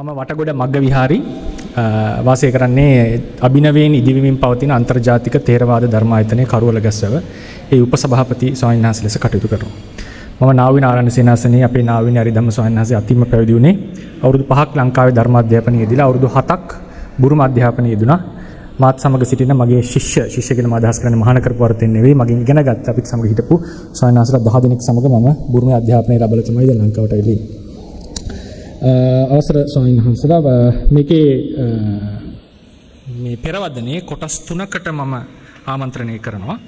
මම වටගොඩ මග්ග විහාරි වාසය කරන්නේ අභිනවයෙන් ඉදිවිමින් පවතින අන්තර්ජාතික තේරවාද ධර්මායතනය කරුවල ගැස්වව ඒ උපසභාපති ස්වාමීන් වහන්සේ ලෙස කටයුතු කරනවා. මම නාවින ආරණ්‍ය සේනාසනයේ අපේ නාවින හරිදම්ම ස්වාමීන් වහන්සේ අතිම පැවිදි වුණේ අවුරුදු 5ක් ලංකාවේ ධර්ම අධ්‍යාපනයේ යෙදিলা අවුරුදු 7ක් බුරුම අධ්‍යාපනයේ යෙදුණා. මාත් සමග සිටින මගේ ශිෂ්‍ය ශිෂ්‍ය කියන අදහස් කරන්නේ මහාන කරපු වර්තෙන් නෙවෙයි මගෙන් ඉගෙන ගත්ත අපිත් සමග හිටපු ස්වාමීන් වහන්සේලා 10 දෙනෙක් සමග මම බුරුමේ අධ්‍යාපනය ලැබලා තමයි දැන් ලංකාවට ඇවිල්ලා අවසර ස්වාමීන් වහන්සේලා මේකේ මේ පෙරවදනේ කොටස් තුනකට මම ආමන්ත්‍රණය කරනවා.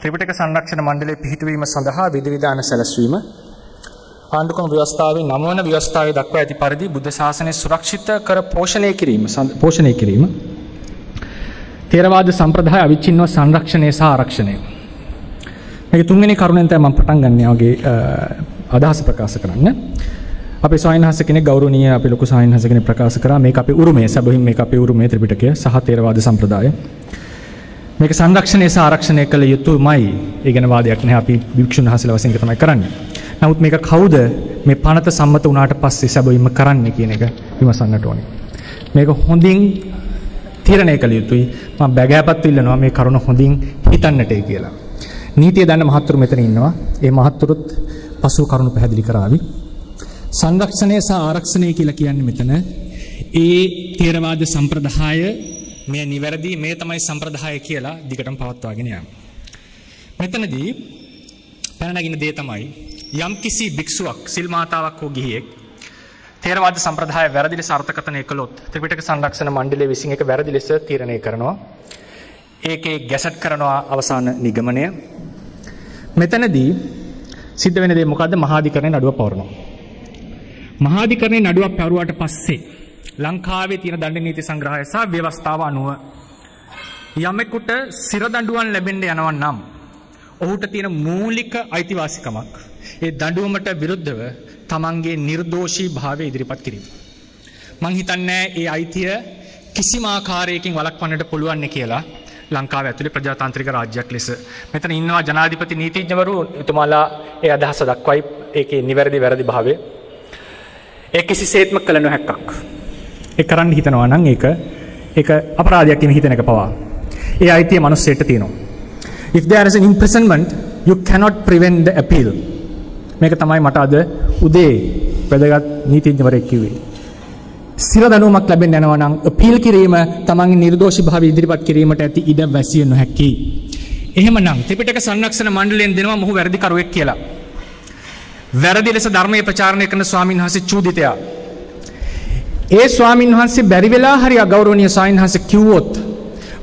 ත්‍රිපිටක සංරක්ෂණ මණ්ඩලයේ පිහිටුවීම සඳහා විධිවිධාන සැලැස්වීම ආණ්ඩුක්‍රම ව්‍යවස්ථාවේ නවවන ව්‍යවස්ථාවේ දක්වා ඇති පරිදි බුද්ධ ශාසනය සුරක්ෂිත කර පෝෂණය කිරීම පෝෂණය කිරීම තේරවාද සම්ප්‍රදාය අවිච්ඡින්නව සංරක්ෂණය සහ ආරක්ෂණය මේක තුන්වෙනි කරුණෙන් තමයි මම පටන් ගන්න වගේ අදහස ප්‍රකාශ කරන්න. අපේ ස්වාමීන් වහන්සේ කෙනෙක් ගෞරවනීය අපේ ලොකු ස්වාමීන් වහන්සේ කෙනෙක් ප්‍රකාශ කරා මේක අපේ උරුමය සැබවින් මේක අපේ උරුමය ත්‍රිපිටකය සහ තේරවාද සම්ප්‍රදාය. මේක සංරක්ෂණය සහ ආරක්ෂණය කළ යුතුමයි. ඒ ගැන වාදයක් නැහැ අපි භික්ෂුන් වහන්සේලා වශයෙන් තමයි කරන්නේ. නමුත් මේක කවුද මේ පනත සම්මත වුණාට පස්සේ සැබවින්ම කරන්නේ කියන එක විමසන්නට ඕනේ. මේක හොඳින් තීරණය කළ යුතුයි. මම බැගෑපත් ඉල්ලනවා මේ කරුණ හොඳින් හිතන්නටයි කියලා. නීතිය දන්න මහත්තුරු මෙතන ඉන්නවා. ඒ මහත්තුරුත් පසු කරුණු පැහැදිලි කරાવી. සංරක්ෂණය සහ ආරක්ෂණය කියලා කියන්නේ මෙතන ඒ තේරවාද සම්ප්‍රදාය මේ නිවැරදි මේ තමයි සම්ප්‍රදාය කියලා දිගටම පවත්වාගෙන යාම. මෙතනදී පැන නැගින දේ තමයි යම් කිසි භික්ෂුවක් සිල් මාතාවක් හෝ ගිහියෙක් තේරවාද සම්ප්‍රදාය වැරදි ලෙස අර්ථකථනය කළොත් ත්‍රිපිටක සංරක්ෂණ මණ්ඩලය විසින් ඒක වැරදි ලෙස තීරණය කරනවා. ඒකේ ගැසට් කරනවා අවසාන නිගමනය. මෙතනදී සිද්ධ වෙන දේ මොකද්ද? මහාධිකරණයේ නඩුව පවරනවා. මහාධිකරණයේ නඩුවක් පැවරුවාට පස්සේ ලංකාවේ තියෙන දණ්ඩ නීති සංග්‍රහය සහ ව්‍යවස්ථාව අනුව යමෙකුට සිර දඬුවම් ලැබෙන්න යනවා නම් ඔහුට තියෙන මූලික අයිතිවාසිකමක් ඒ දඬුවමට විරුද්ධව තමන්ගේ නිර්දෝෂී භාවය ඉදිරිපත් කිරීම. මං හිතන්නේ ඒ අයිතිය කිසිම ආකාරයකින් වළක්වන්නට පුළුවන් කියලා ලංකාව ඇතුලේ ප්‍රජාතාන්ත්‍රික රාජ්‍යයක් ලෙස. මෙතන ඉන්නවා ජනාධිපති නීතිඥවරු එතුමාලා ඒ අදහස දක්වයි ඒකේ නිවැරදි වැරදි භාවය. ඒ කිසිසේත්ම කළ නොහැක්කක්. ඒ කරන්න හිතනවා නම් ඒක ඒක අපරාධයක් කියන හිතන එක පවා. ඒ අයිතිය මිනිස්සෙට තියෙනවා. If there is an imprisonment, you cannot prevent the appeal. මේක තමයි මට අද උදේ වැදගත් නීතිඥවරයෙක් කිව්වේ. සිර දනුවමක් ලැබෙන්න යනවා නම් අපීල් කිරීම තමන්ගේ නිර්දෝෂී භාවය ඉදිරිපත් කිරීමට ඇති ඉඩ වැසිය නොහැකි. එහෙමනම් ත්‍රිපිටක සංරක්ෂණ මණ්ඩලයෙන් දෙනවා මොහු වැරදිකරුවෙක් කියලා. වැරදි ලෙස ධර්මයේ ප්‍රචාරණය කරන ස්වාමීන් වහන්සේ චූදිතයා. ඒ ස්වාමීන් වහන්සේ බැරි වෙලා හරි අගෞරවනීය ස්වාමීන් වහන්සේ කිව්වොත්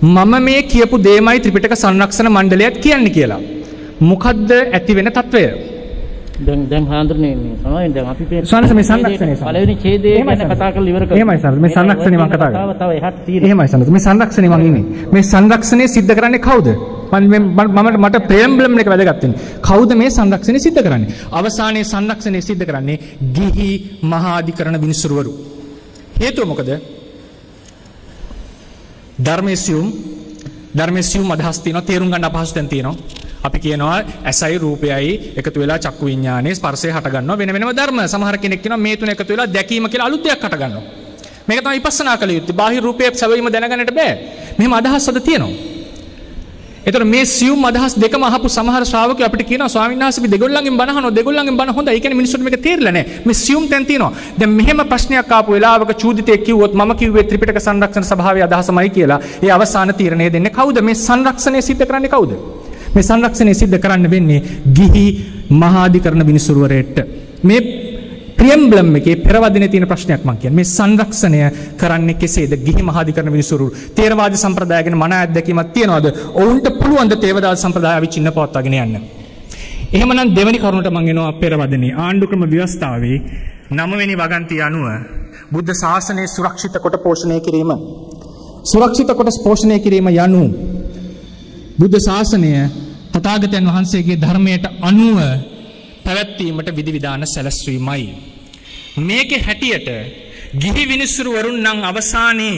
මම මේ කියපු දේමයි ත්‍රිපිටක සංරක්ෂණ මණ්ඩලයත් කියන්නේ කියලා. මොකද්ද ඇති වෙන తත්වය? දැන් දැන් හාන්දරනේ මේ සමාවෙන් දැන් අපි මේ ස්වාමීන් මේ සංරක්ෂණය පළවෙනි ඡේදය ගැන කතා කරලා ඉවර කරමු. එහෙමයි සර් මේ සංරක්ෂණය මම කතා කරන්නේ. තව එහාට තියෙන එහෙමයි සර් මේ සංරක්ෂණය මම ඉන්නේ. මේ සංරක්ෂණය සිද්ධ කරන්නේ කවුද? මම මට ප්‍රේම්බලම් එක වැදගත් වෙන්නේ. කවුද මේ සංරක්ෂණය සිද්ධ කරන්නේ? අවසානයේ සංරක්ෂණය සිද්ධ කරන්නේ ගිහි මහාධිකරණ විනිසුරුවරු. හේතුව මොකද? ධර්මයේ සියුම් ධර්මයේ සියුම් අදහස් තියෙනවා තේරුම් ගන්න අපහසු තැන් තියෙනවා. අපි කියනවා ඇසයි රූපයයි එකතු වෙලා චක්කු විඤ්ඤාණය ස්පර්ශය හට ගන්නවා වෙන වෙනම ධර්ම. සමහර කෙනෙක් කියනවා මේ තුන එකතු වෙලා දැකීම කියලා අලුත් දෙයක් හට ගන්නවා. මේක තමයි විපස්සනා කළ යුත්තේ. බාහිර රූපයේ සැබවීම දැනගන්නට බෑ. මෙහෙම අදහස් අද තියෙනවා. එතකොට මේ සියුම් අදහස් දෙකම අහපු සමහර ශ්‍රාවකයෝ අපිට කියනවා ස්වාමීන් වහන්සේ අපි දෙගොල්ලන්ගෙන් බණ අහනවා දෙගොල්ලන්ගෙන් බණ හොඳයි. ඒ කියන්නේ මිනිස්සුන්ට මේක තේරිලා නැහැ. මේ සියුම් තැන් තියෙනවා. දැන් මෙහෙම ප්‍රශ්නයක් ආපු වෙලාවක චූදිතෙක් කිව්වොත් මම කිව්වේ ත්‍රිපිටක සංරක්ෂණ සභාවේ අදහසමයි කියලා. ඒ අවසාන තීරණය දෙන්නේ කවුද? මේ සංරක්ෂණය සිද්ධ කරන්නේ කවුද? මේ සංරක්ෂණය සිද්ධ කරන්න වෙන්නේ ගිහි මහාධිකරණ විනිසුරුවරයෙක්ට. මේ ප්‍රියම්බලම් එකේ පෙරවදිනේ තියෙන ප්‍රශ්නයක් මං කියන්නේ. මේ සංරක්ෂණය කරන්නේ කෙසේද? ගිහි මහාධිකරණ විනිසුරු තේරවාද සම්ප්‍රදාය ගැන මන අත්දැකීමක් තියනවාද? ඔවුන්ට පුළුවන් ද තේරවාද සම්ප්‍රදාය අවිචින්න පවත්වාගෙන යන්න? එහෙමනම් දෙවැනි කරුණට මං එනවා පෙරවදනේ. ආණ්ඩුක්‍රම ව්‍යවස්ථාවේ නවවෙනි වගන්තිය අනුව බුද්ධ ශාසනය සුරක්ෂිත කොට පෝෂණය කිරීම. සුරක්ෂිත කොට පෝෂණය කිරීම යනු බුද්ධ ශාසනය තථාගතයන් වහන්සේගේ ධර්මයට අනුව පැවැත්වීමට විධිවිධාන සැලැස්වීමයි. මේකේ හැටියට ගිහි විනිසුරුවරුන් නම් අවසානයේ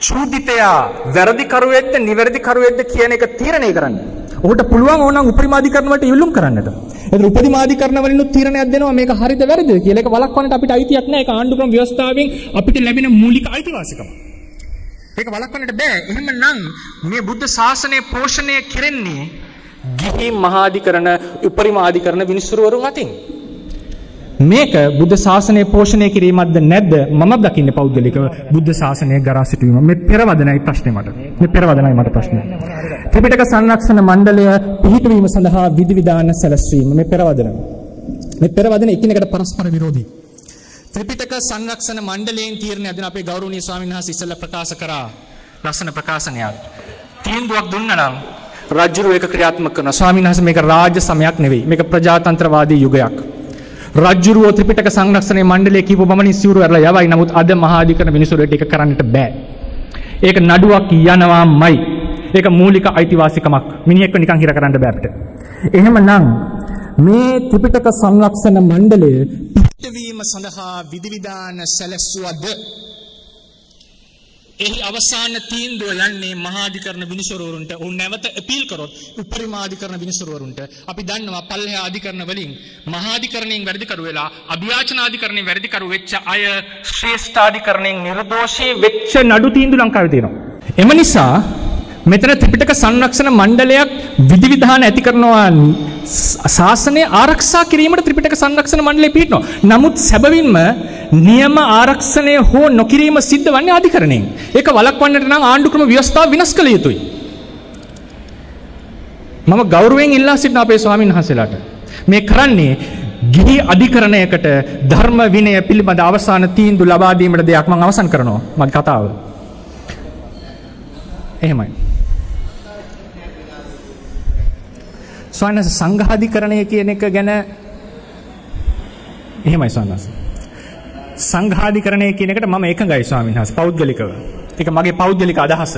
චූදිතයා වැරදි කරුවෙක්ද නිවැරදි කරුවෙක්ද කියන එක තීරණය කරන්න. ඔහුට පුළුවන් ඕනම් උපරිමාධිකරණ වලට ඉල්ලුම් කරන්නට. ඒතර උපරිමාධිකරණ වලිනුත් තීරණයක් දෙනවා මේක හරිද වැරදිද කියලා. ඒක වළක්වන්නට අපිට අයිතියක් නැහැ. ඒක ආණ්ඩුක්‍රම ව්‍යවස්ථාවෙන් අපිට ලැබෙන මූලික අයිතිවාසිකම. ඒක වළක්වන්නට බෑ. එහෙමනම් මේ බුද්ධ ශාසනය පෝෂණය කෙරෙන්නේ ගිහි මහාධිකරණ උපරිමාධිකරණ විනිසුරුවරුන් අතින්. මේක බුද්ධ ශාසනය පෝෂණය කිරීමක්ද නැද්ද මම දකින්නේ පෞද්ගලිකව බුද්ධ ශාසනය ගරා සිටීම. මේ පෙරවදනයි ප්‍රශ්නේ මට. මේ පෙරවදනයි මට ප්‍රශ්නේ. ත්‍රිපිටක සංරක්ෂණ මණ්ඩලය පිහිටවීම සඳහා විධිවිධාන සැලැස්වීම මේ පෙරවදන. මේ පෙරවදන එකිනෙකට පරස්පර විරෝධී. ත්‍රිපිටක සංරක්ෂණ මණ්ඩලයෙන් තීරණය අදින අපේ ගෞරවනීය ස්වාමීන් වහන්සේ ඉස්සෙල්ලා ප්‍රකාශ කරා ලස්සන ප්‍රකාශනයක්. තීන්දුවක් දුන්නා නම් රජුරු ඒක ක්‍රියාත්මක කරනවා. ස්වාමීන් වහන්සේ මේක රාජ්‍ය සමයක් නෙවෙයි. මේක ප්‍රජාතන්ත්‍රවාදී යුගයක්. රජ්ජුරුව ත්‍රිපිටක සංරක්ෂණය මණ්ඩලය කියපු පමණින් සිවුරු ඇරලා යවයි. නමුත් අද මහාධිකරණ මිනිසුරුවට ඒක කරන්නට බෑ. ඒක නඩුවක් යනවාමයි. ඒක මූලික අයිතිවාසිකමක්. මිනිහෙක්ව නිකන් හිර කරන්න බෑ අපිට. එහෙමනම් මේ ත්‍රිපිටක සංරක්ෂණ මණ්ඩලය පිටවීම සඳහා විධිවිධාන සැලැස්සුවද එහි අවසාන තීන්දුව යන්නේ මහාධිකරණ විනිසුරුවරුන්ට උන් නැවත අපීල් කරොත් උපරිමාධිකරණ විනිසුරුවරුන්ට අපි දන්නවා පල්ලෙහා අධිකරණ වලින් මහාධිකරණයෙන් වැඩිකරු වෙලා අභියාචනාධිකරණයෙන් වැඩිකරු වෙච්ච අය ශ්‍රේෂ්ඨාධිකරණයෙන් නිර්දෝෂී වෙච්ච නඩු තීන්දුව ලංකාවේ තියෙනවා එම නිසා මෙතන ත්‍රිපිටක සංරක්ෂණ මණ්ඩලයක් විධිවිධාන ඇති කරනවා ශාසනය ආරක්ෂා කිරීමට ත්‍රිපිටක සංරක්ෂණ මණ්ඩලය පිහිටනවා. නමුත් සැබවින්ම නියම ආරක්ෂණය හෝ නොකිරීම සිද්ධ වන්නේ අධිකරණයෙන්. ඒක වළක්වන්නට නම් ආණ්ඩුක්‍රම ව්‍යවස්ථාව විනාශ කළ යුතුයි. මම ගෞරවයෙන් ඉල්ලා සිටින අපේ ස්වාමීන් වහන්සේලාට මේ කරන්නේ ගිහි අධිකරණයකට ධර්ම විනය පිළිබඳ අවසාන තීන්දුව ලබා දීමට දෙයක් මම අවසන් කරනවා මගේ කතාව. එහෙමයි. ස්වාමීන් සංඝාධිකරණය කියන එක ගැන එහෙමයි ස්වාමීන් සංඝාධිකරණය කියන එකට මම එකඟයි ස්වාමීන් වහන්සේ පෞද්ගලිකව. ඒක මගේ පෞද්ගලික අදහස.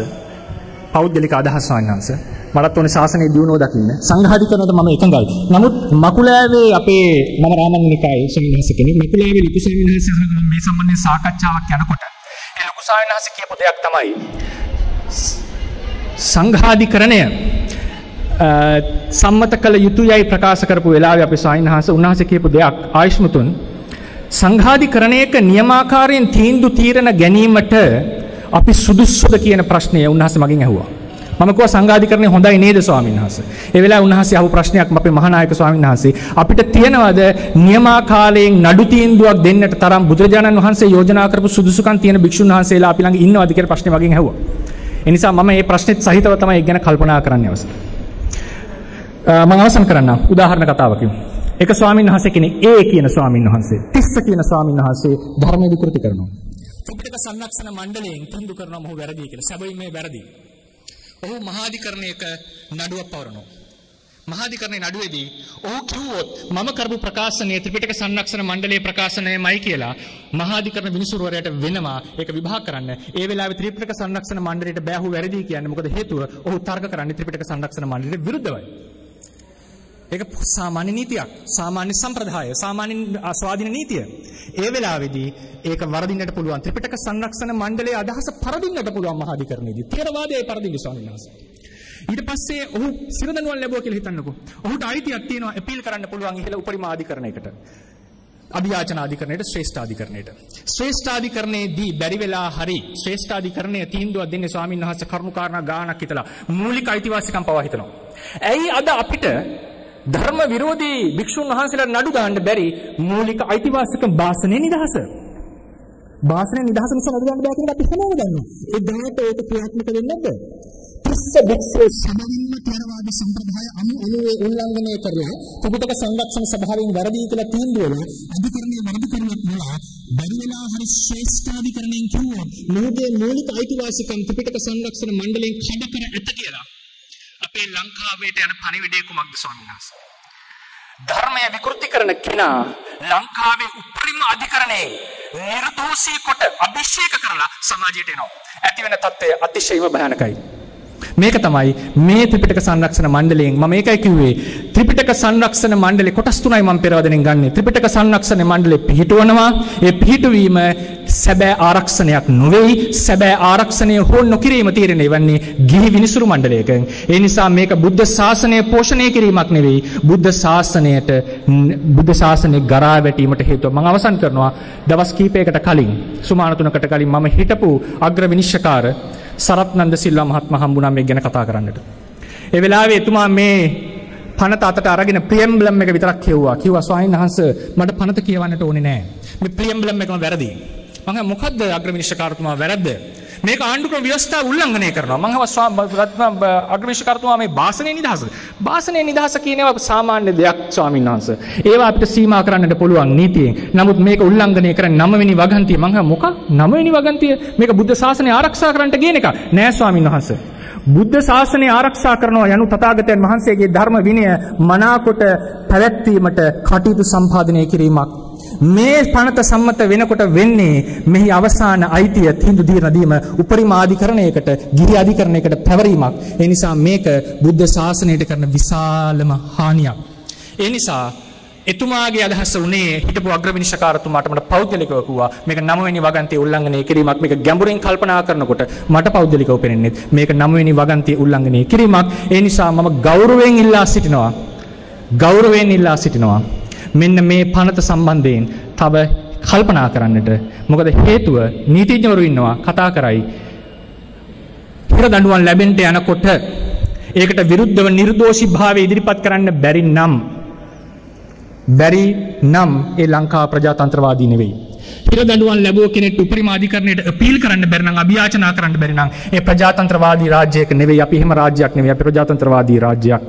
පෞද්ගලික අදහස ස්වාමීන් වහන්සේ. මටත් ඕනේ ශාසනයේ දියුණුව දකින්න. සංඝාධිකරණයට මම එකඟයි. නමුත් මකුලෑවේ අපේ මම රාමන්නිකායේ ස්වාමීන් වහන්සේ කෙනෙක් මකුලෑවේ ලොකු ස්වාමීන් වහන්සේ මේ සම්බන්ධයෙන් සාකච්ඡාවක් යනකොට ඒ ලොකු ස්වාමීන් වහන්සේ කියපු දෙයක් තමයි සංඝාධිකරණය සම්මත කළ යුතුයයි ප්‍රකාශ කරපු වෙලාවේ අපි ස්වාමීන් වහන්සේ උන්වහන්සේ කියපු දෙයක් ආයෂ්මතුන් සංඝාධිකරණයක නියමාකාරයෙන් තීන්දුව తీරන ගැනීමට අපි සුදුසුද කියන ප්‍රශ්නය උන්වහන්සේ මගෙන් ඇහුවා. මම කිව්වා සංඝාධිකරණය හොඳයි නේද ස්වාමීන් වහන්සේ. ඒ වෙලාවේ උන්වහන්සේ අහපු ප්‍රශ්නයක් අපේ මහානායක ස්වාමීන් වහන්සේ අපිට තියනවද නියමාකාරයෙන් නඩු තීන්දුවක් දෙන්නට තරම් බුදුරජාණන් වහන්සේ යෝජනා කරපු සුදුසුකම් තියෙන භික්ෂුන් වහන්සේලා අපි ළඟ ඉන්නවද කියලා ප්‍රශ්නේ මගෙන් ඇහුවා. ඒ නිසා මම මේ ප්‍රශ්නෙත් සහිතව තමයි ඒක ගැන කල්පනා කරන්න අවශ්‍ය. මම අවසන් කරන්නම් උදාහරණ කතාවකින්. එක ස්වාමීන් වහන්සේ කෙනෙක් ඒ කියන ස්වාමීන් වහන්සේ තිස්ස කියන ස්වාමීන් වහන්සේ ධර්ම විකෘති කරනවා. ත්‍රිපිටක සංරක්ෂණ මණ්ඩලයෙන් තීන්දුව කරනවා මොහු වැරදි කියලා. සැබවින්ම මේ වැරදි. ඔහු මහාධිකරණයක නඩුවක් පවරනවා. මහාධිකරණයේ නඩුවේදී ඔහු කිව්වොත් මම කරපු ප්‍රකාශනයේ ත්‍රිපිටක සංරක්ෂණ මණ්ඩලයේ ප්‍රකාශනයමයි කියලා මහාධිකරණ විනිසුරුවරයාට වෙනවා ඒක විභාග කරන්න. ඒ වෙලාවේ ත්‍රිපිටක සංරක්ෂණ මණ්ඩලයට බෑ ඔහු වැරදි කියන්නේ. මොකද හේතුව ඔහු තර්ක කරන්නේ ත්‍රිපිටක සංරක්ෂණ මණ්ඩලයට විරුද්ධවයි. ඒක සාමාන්‍ය නීතියක්. සාමාන්‍ය සම්ප්‍රදාය, සාමාන්‍ය ස්වාධීන නීතිය. ඒ වෙලාවේදී ඒක වරදින්නට පුළුවන්. ත්‍රිපිටක සංරක්ෂණ මණ්ඩලයේ අදහස පරදින්නට පුළුවන් මහාධිකරණයේදී. ථේරවාදයේ පරදින්න ස්වාමීන් වහන්සේ. ඊට පස්සේ ඔහු සිරදනුවන් ලැබුවා කියලා හිතන්නකෝ. ඔහුට අයිතියක් තියෙනවා අපීල් කරන්න පුළුවන් ඉහළ උපරිම අධිකරණයකට. අභියාචනාධිකරණයට ශ්‍රේෂ්ඨාධිකරණයට. ශ්‍රේෂ්ඨාධිකරණයේදී බැරි වෙලා හරි ශ්‍රේෂ්ඨාධිකරණය තීන්දුවක් දෙන්නේ ස්වාමීන් වහන්සේ කරුණාකාරණා ගානක් හිතලා මූලික අයිතිවාසිකම් පවා හිතනවා. ඇයි අද අපිට ධර්ම විරෝධී භික්ෂුන් වහන්සේලා නඩු දාන්න බැරි මූලික අයිතිවාසිකම් භාෂණයේ නිදහස. භාෂණයේ නිදහස නිසා නඩු දාන්න බෑ කියන එක අපි හැමෝම දන්නවා. ඒ දැනට ඒක ක්‍රියාත්මක වෙන්නේ නැද්ද? තිස්ස භික්ෂුව සමවින්ම ථේරවාද සම්ප්‍රදාය අනු අනුවේ උල්ලංඝනය කරලා ත්‍රිපිටක සංරක්ෂණ සභාවෙන් වැරදි කියලා තීන්දුව වල අධිකරණයේ වැරදි කරුවක් නෙලා බැරි වෙලා හරි ශ්‍රේෂ්ඨාධිකරණයෙන් කිව්වොත් මොහුගේ මූලික අයිතිවාසිකම් ත්‍රිපිටක සංරක්ෂණ මණ්ඩලයෙන් කඩ කර ඇත කියලා අපේ ලංකාවේට යන පණිවිඩය කුමක්ද ස්වාමීන් වහන්සේ? ධර්මය විකෘති කරන කෙනා ලංකාවේ උපරිම අධිකරණයේ නිර්දෝෂී කොට අභිෂේක කරලා සමාජයට එනවා. ඇති වෙන తත්වය අතිශයම භයානකයි. මේක තමයි මේ ත්‍රිපිටක සංරක්ෂණ මණ්ඩලයෙන් මම ඒකයි කිව්වේ ත්‍රිපිටක සංරක්ෂණ මණ්ඩලේ කොටස් තුනයි මම පෙරවදෙනින් ගන්නෙ ත්‍රිපිටක සංරක්ෂණ මණ්ඩලේ පිහිටවනවා ඒ පිහිටවීම සැබෑ ආරක්ෂණයක් නොවේයි සැබෑ ආරක්ෂණය හෝ නොකිරීම තීරණය වන්නේ ගිහි විනිසුරු මණ්ඩලයකින්. ඒ නිසා මේක බුද්ධ ශාසනය පෝෂණය කිරීමක් නෙවෙයි බුද්ධ ශාසනයට බුද්ධ ශාසනය ගරා වැටීමට හේතුව. මම අවසන් කරනවා දවස් කීපයකට කලින් සුමාන තුනකට කලින් මම හිටපු අග්‍ර විනිශ්චකාර සරත්නන්ද සිල්වා මහත්මයා හම්බුණා මේ ගැන කතා කරන්නට. ඒ වෙලාවේ එතුමා මේ පනත අතට අරගෙන ප්‍රියම්බලම් එක විතරක් කියවුවා. කිව්වා ස්වාමීන් වහන්සේ මට පනත කියවන්නට ඕනේ නෑ. මේ ප්‍රියම්බලම් එකම වැරදි. මම මොකද්ද අග්‍ර විනිශ්චකාරතුමා වැරද්ද? මේක ආණ්ඩුක්‍රම ව්‍යවස්ථාව උල්ලංඝනය කරනවා. මම හව අග්‍ර විනිශ්චකාරතුමා මේ භාෂණයේ නිදහස. භාෂණයේ නිදහස කියන ඒවා සාමාන්‍ය දෙයක් ස්වාමීන් වහන්සේ. ඒවා අපිට සීමා කරන්නට පුළුවන් නීතියෙන්. නමුත් මේක උල්ලංඝනය කරන්නේ නවවෙනි වගන්තිය. මම මොකක් නවවෙනි වගන්තිය? මේක බුද්ධ ශාසනය ආරක්ෂා කරන්නට කියන එක. නෑ ස්වාමීන් වහන්සේ. බුද්ධ ශාසනය ආරක්ෂා කරනවා යනු තථාගතයන් වහන්සේගේ ධර්ම විනය මනාකොට පැවැත්වීමට කටයුතු සම්පාදනය කිරීමක් මේ පනත සම්මත වෙනකොට වෙන්නේ මෙහි අවසාන අයිතිය තීන්දු දීන දීම උපරිම අධිකරණයකට ගිහි අධිකරණයකට පැවරීමක්. ඒ නිසා මේක බුද්ධ ශාසනයට කරන විශාලම හානියක්. ඒ නිසා එතුමාගේ අදහස උනේ හිටපු අග්‍රවිනිශ්චකාරතුමාට මට පෞද්ගලිකව කිව්වා මේක නවවෙනි වගන්තිය උල්ලංඝනය කිරීමක් මේක ගැඹුරින් කල්පනා කරනකොට මට පෞද්ගලිකව පෙනෙන්නේ මේක නවවෙනි වගන්තිය උල්ලංඝනය කිරීමක්. ඒ නිසා මම ගෞරවයෙන් ඉල්ලා සිටිනවා. ගෞරවයෙන් ඉල්ලා සිටිනවා. මෙන්න මේ පනත සම්බන්ධයෙන් තව කල්පනා කරන්නට මොකද හේතුව නීතිඥවරු ඉන්නවා කතා කරයි හිර දඬුවම් ලැබෙන්න යනකොට ඒකට විරුද්ධව නිර්දෝෂී භාවය ඉදිරිපත් කරන්න බැරි නම් බැරි නම් ඒ ලංකා ප්‍රජාතන්ත්‍රවාදී නෙවෙයි. හිර දඬුවම් ලැබුව කෙනෙක්ට උපරිම අධිකරණයට අපීල් කරන්න බැරි නම් අභියාචනා කරන්න බැරි නම් ඒ ප්‍රජාතන්ත්‍රවාදී රාජ්‍යයක නෙවෙයි අපි එහෙම රාජ්‍යයක් නෙවෙයි අපි ප්‍රජාතන්ත්‍රවාදී රාජ්‍යයක්.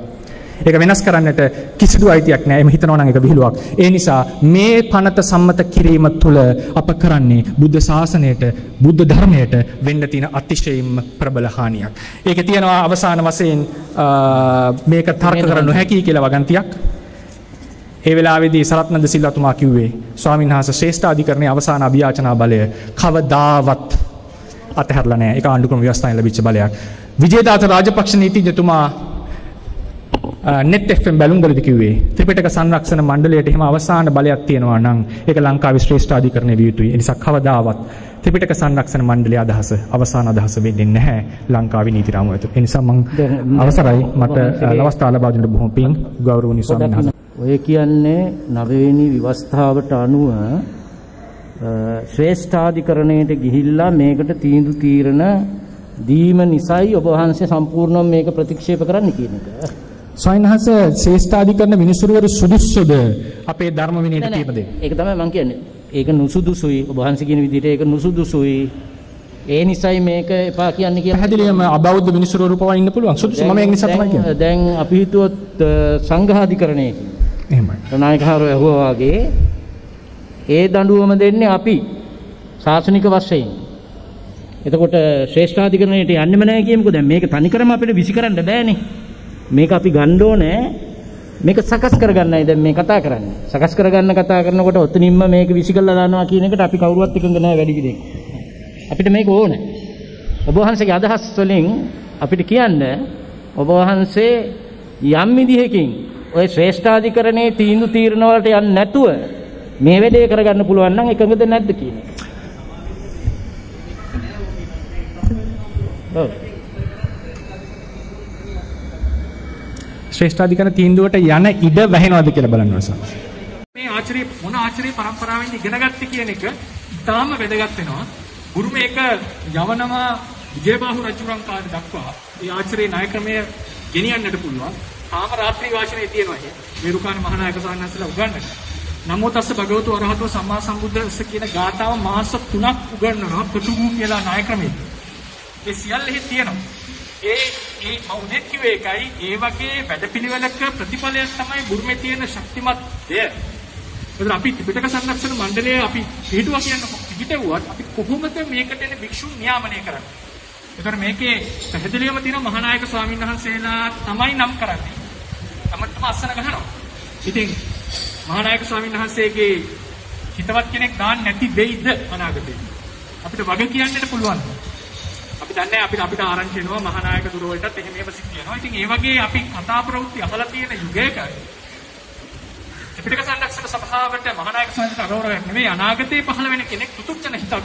ඒක වෙනස් කරන්නට කිසිදු අයිතියක් නෑ එම හිතනවා නම් ඒක විහිළුවක්. ඒ නිසා මේ පනත සම්මත කිරීම තුළ අප කරන්නේ බුද්ධ ශාසනයට බුද්ධ ධර්මයට වෙන්න තියෙන අතිශයින්ම ප්‍රබල හානියක්. ඒකේ තියෙනවා අවසාන වශයෙන් මේක තර්ක කර නොහැකි කියලා වගන්තියක්. ඒ වෙලාවේදී සරත්නන්ද සිල්වතුමා කිව්වේ ස්වාමීන් වහන්සේ ශ්‍රේෂ්ඨ අධිකරණයේ අවසාන අභියාචනා බලය කවදාවත් අතහැරලා නැහැ. ඒක ආණ්ඩුක්‍රම ව්‍යවස්ථාවෙන් ලැබිච්ච බලයක්. විජේදාස රාජපක්ෂ නීතිඥතුමා නෙට් FM බැලුම්ගලදී කිව්වේ ත්‍රිපිටක සංරක්ෂණ මණ්ඩලයට එහෙම අවසාන බලයක් තියෙනවා නම් ඒක ලංකාවේ ශ්‍රේෂ්ඨ අධිකරණය විය යුතුයි. ඒ නිසා කවදාවත් ත්‍රිපිටක සංරක්ෂණ මණ්ඩලයේ අදහස අවසාන අදහස වෙන්නේ නැහැ ලංකාවේ නීති රාමුව ඇතුළේ. ඒ නිසා මම අවසරයි මට අවස්ථාව ලබා දුන්න බොහොම පිං ගෞරවනීය ස්වාමීන් වහන්සේ. ඔය කියන්නේ නවවෙනි විවස්ථාවට අනුව ශ්‍රේෂ්ඨාධිකරණයට ගිහිල්ලා මේකට තීන්දුව තීරණ දීම නිසායි ඔබ වහන්සේ සම්පූර්ණයෙන් මේක ප්‍රතික්ෂේප කරන්න කියන එක. ස්වයන්හස ශ්‍රේෂ්ඨාධිකරණ මිනිසුරුවරු සුදුස්සුද අපේ ධර්ම විනයට කීප දෙන්න. ඒක තමයි මම කියන්නේ. ඒක නුසුදුසුයි. ඔබ වහන්සේ කියන විදිහට ඒක නුසුදුසුයි. ඒ නිසයි මේක එපා කියන්නේ කියලා. පැහැදිලිවම අබෞද්ධ මිනිසුරුවරු පවා ඉන්න පුළුවන්. සුදුසු මම ඒක නිසා තමයි කියන්නේ. දැන් අපි හිතුවොත් සංඝාධිකරණයේ එහෙමයි. නායකහරු ඇහුවා වගේ ඒ දඬුවම දෙන්නේ අපි ශාසනික වශයෙන්. එතකොට ශ්‍රේෂ්ඨාධිකරණයට යන්නෙම නැහැ කියමුකෝ. දැන් මේක තනිකරම අපිට විසි කරන්න බෑනේ. මේක අපි ගන්න ඕනේ මේක සකස් කරගන්නයි දැන් මේ කතා කරන්නේ. සකස් කරගන්න කතා කරනකොට ඔතනින්ම මේක විසි කරලා දානවා කියන එකට අපි කවුරුවත් එකඟ නැහැ වැඩි විදිහට. අපිට මේක ඕනේ. ඔබ වහන්සේගේ අදහස් වලින් අපිට කියන්න ඔබ වහන්සේ යම් විදිහකින් ඔය ශ්‍රේෂ්ඨාධිකරණයේ තීන්දුව තීරණ වලට යන්නේ නැතුව මේ වැඩේ කරගන්න පුළුවන් නම් එකඟද නැද්ද කියන එක. ඔව්. ශ්‍රේෂ්ඨාධිකරණ තීන්දුවට යන ඉඩ වැහෙනවද කියලා බලන්න ඕන මේ ආචාර්ය මොන ආචාර්ය પરම්පරාවෙන් ඉගෙන ගත්තේ කියන එක ඉතාම වැදගත් වෙනවා. ගුරු මේක යවනවා විජයබාහු රජුරන් කාලේ දක්වා මේ ආචාර්ය නායකමය ගෙනියන්නට පුළුවන්. තාම රාත්‍රී වාචනයේ තියෙනවා මේ. මේරුකාණ මහානායක සාන්නස්සලා උගන්වනවා. නමෝ තස්ස භගවතු අරහතෝ සම්මා සම්බුද්දස්ස කියන ගාථාව මාස 3ක් උගන්වනවා පෘතුගු කියලා නායකමේ. ඒ සියල්ලෙහි තියෙනවා. ඒ ඒ මෞනෙත් කිව්වේ එකයි ඒ වගේ වැඩපිළිවෙලක ප්‍රතිඵලයක් තමයි බුරුමේ තියෙන ශක්තිමත් දෙය. එතන අපි පිටක සංරක්ෂණ මණ්ඩලය අපි පිටුවා කියන පිටුවත් අපි කොහොමද මේකට එන භික්ෂුන් නියාමනය කරන්නේ? එතකොට මේකේ පැහැදිලිවම තියෙන මහානායක ස්වාමීන් වහන්සේලා තමයි නම් කරන්නේ. තමටම අස්සන ගහනවා. ඉතින් මහානායක ස්වාමීන් වහන්සේගේ හිතවත් කෙනෙක් දාන්න නැති වෙයිද අනාගතේ? අපිට වග කියන්නට පුළුවන්. අපි දන්නේ අපිට අපිට ආරංචි වෙනවා මහානායක දුර වලටත් එහෙම එහෙම සිද්ධ වෙනවා. ඉතින් ඒ වගේ අපි කතා ප්‍රවෘත්ති අහලා තියෙන යුගයක ත්‍රිපිටක සංරක්ෂණ සභාවට මහානායක සංඝට අගෞරවයක් නෙවෙයි අනාගතයේ පහළ වෙන කෙනෙක් තුතුච්චන හිතක්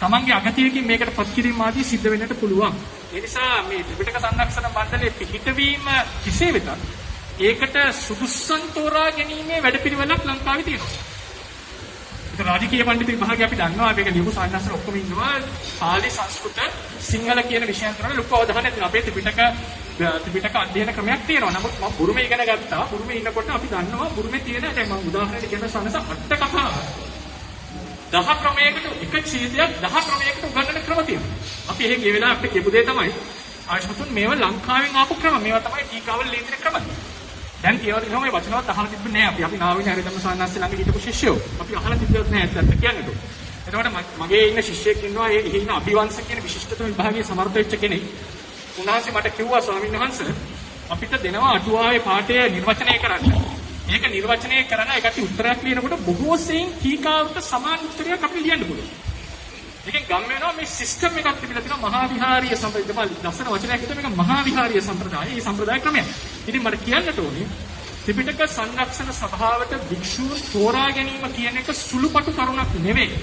තමන්ගේ අගතියකින් මේකට පත්කිරීම ආදී සිද්ධ වෙන්නට පුළුවන්. ඒ නිසා මේ ත්‍රිපිටක සංරක්ෂණ මණ්ඩලයේ පිහිටවීම කෙසේ වෙතත් ඒකට සුදුස්සන් තෝරා ගැනීමේ වැඩපිළිවෙලක් ලංකාවේ තියෙනවා. ඒක රාජකීය පඬිතු විභාගය අපි දන්නවා මේක ලියපු සාහිත්‍යස්තර ඔක්කොම ඉන්නවා. පාලි සංස්කෘත සිංහල කියන විෂයන් තුනට ලොකු අවධානයක් තියෙනවා. අපේ ත්‍රිපිටක ත්‍රිපිටක අධ්‍යයන ක්‍රමයක් තියෙනවා. නමුත් මම බුරුමේ ඉගෙන ගත්තා. බුරුමේ ඉන්නකොට අපි දන්නවා බුරුමේ තියෙන දැන් මම උදාහරණයක් කියන සමස අට කතාව. දහ ක්‍රමයකට එක ඡේදයක් දහ ක්‍රමයකට උගන්වන ක්‍රම තියෙනවා. අපි එහෙ ගිය වෙලාව අපිට කියපු දේ තමයි ආයෂ්මතුන් මේව ලංකාවෙන් ආපු ක්‍රම. මේවා තමයි ටීකාවල ලියන ක්‍රම. දැන් කියලා දෙනවා මේ වචනවත් අහලා තිබුණේ නැහැ. අපි අපි නාවිනේ හරිදම සාන්නාස්ස ළඟ හිටපු ශිෂ්‍යයෝ. අපි අහලා තිබ්බත් නැහැ ඇත්තට කියන්නේ. එතකොට මගේ ඉන්න ශිෂ්‍යයෙක් ඉන්නවා ඒ ඉන්න අභිවංශ කියන විශිෂ්ටතම විභාගයේ සමර්ථ වෙච්ච කෙනෙක්. උන්වහන්සේ මට කිව්වා ස්වාමීන් වහන්සේ අපිට දෙනවා අටුවාවේ පාඩය නිර්වචනය කරන්න. ඒක නිර්වචනය කරන එකට උත්තරයක් ලියනකොට බොහෝ සෙයින් ටීකාවට සමාන උත්තරයක් අපිට ලියන්න පුළුවන්. ඒකෙන් ගම් වෙනවා මේ සිස්ටම් එකක් තිබිලා තියෙනවා මහා විහාරීය සම්ප්‍රදාය. ලස්සන වචනයක් හිතුවා මේක මහා විහාරීය සම්ප්‍රදාය. මේ සම්ප්‍රදාය ක්‍රමය. ඉතින් මට කියන්නට ඕනේ ත්‍රිපිටක සංරක්ෂණ සභාවට භික්ෂූන් තෝරා ගැනීම කියන එක සුළුපටු කරුණක් නෙවෙයි.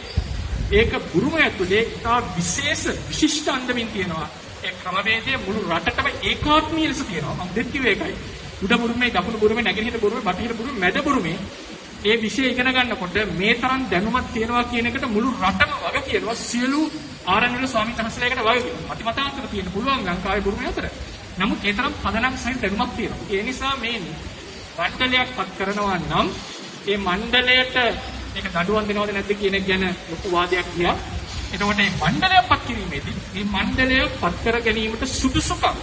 ඒක බුරුම ඇතුලේ තා විශේෂ විශිෂ්ට අන්දමින් තියෙනවා. ඒ ක්‍රමවේදය මුළු රටටම ඒකාත්මීය ලෙස තියෙනවා. මම දෙත් කිව්වේ ඒකයි. උඩ බුරුමේ, දකුණු බුරුමේ, නැගෙනහිර බුරුමේ, බටහිර බුරුමේ, මැද බුරුමේ ඒ විෂය ඉගෙන ගන්නකොට මේ තරම් දැනුමක් තියෙනවා කියන එකට මුළු රටම වග කියනවා සියලු ආරණ්‍යවල ස්වාමීන් වහන්සේලාකට වග කියනවා. මතිමතාන්තර තියෙන පුළුවන් ලංකාවේ බුරුමේ අතර. නමුත් ඒ තරම් පදනම් සහිත දැනුමක් තියෙනවා. ඒ නිසා මේ මණ්ඩලයක් පත් කරනවා නම් ඒ මණ්ඩලයට මේක දඩුවම් දෙනවද නැද්ද කියන එක ගැන ලොකු වාදයක් ගියා. එතකොට මේ මණ්ඩලයක් පත් කිරීමේදී මේ මණ්ඩලය පත් කර ගැනීමට සුදුසුකම්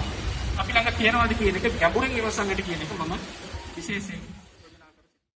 අපි ළඟ තියනවාද කියන එක ගැඹුරින් විමසන්නට කියන එක මම විශේෂයෙන්